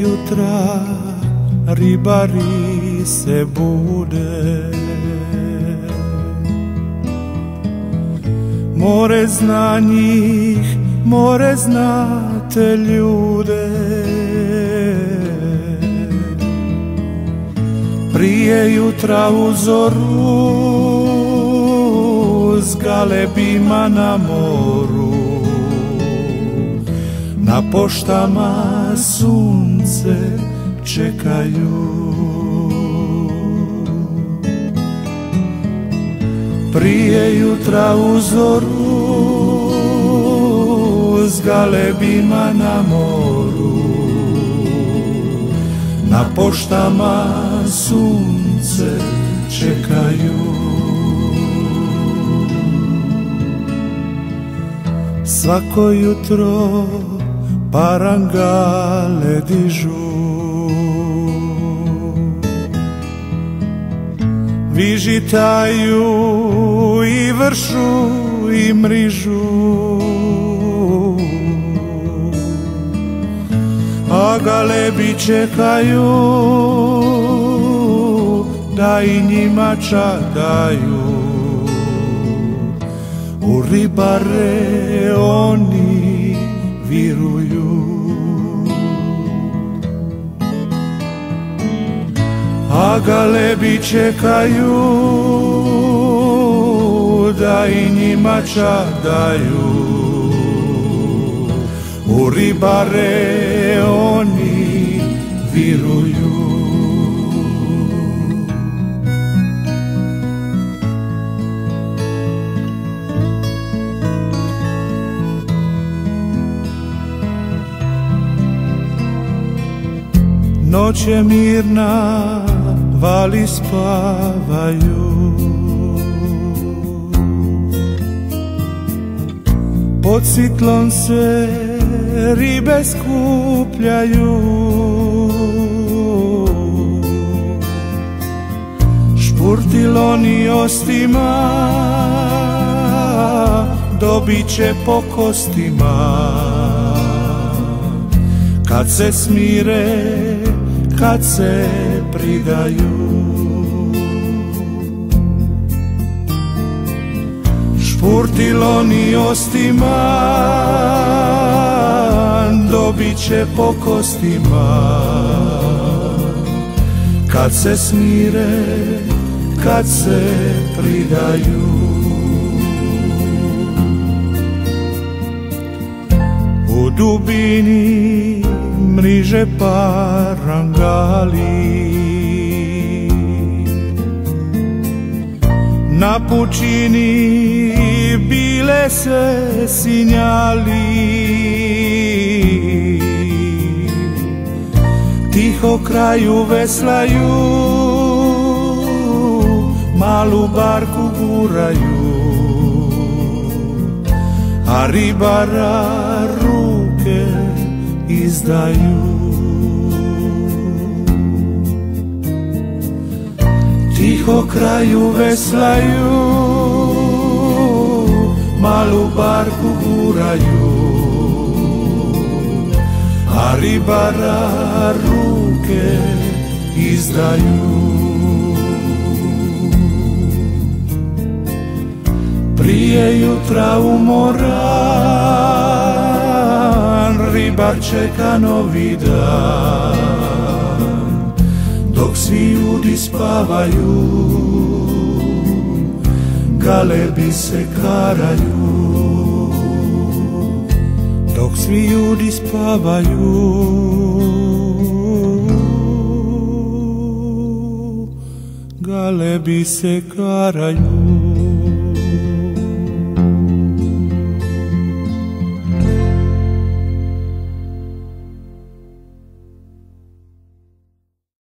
jutra ribari se bude. More zna njih, more znate ljude. Prije jutra u zoru S galebima na moru. Na poštama sunce čekaju. Prije jutra u zoru S galebima na moru. Na poštama sunce čekaju. Svako jutro parangale dižu. Vižitaju i vršu i mrižu. A galebi čekaju da i njima čadaju U ribare A galebi čekaju da i njima čadaju U ribare oni viruju. Noć je mirna, vali spavaju. Pod sitlom se ribe skupljaju. Špurtiloni ostima dobit će po kostima. Kad se smire, kad se pridaju. Špurtiloni ostima dobit će po kostima. Kad se smire, kad se pridaju. U dubini mriže parangali Na pučini bile se sinjali. Tiho kraju veslaju Malu barku guraju. A ribara ruke izdaju Tiho kraju veslaju Malu barku guraju. A ribara ruke izdaju. Prije jutra umoran Ribar čeka novi dan Dok svi ljudi spavaju. Galebi se karaju. Dok svi ljudi spavaju. Galebi se karaju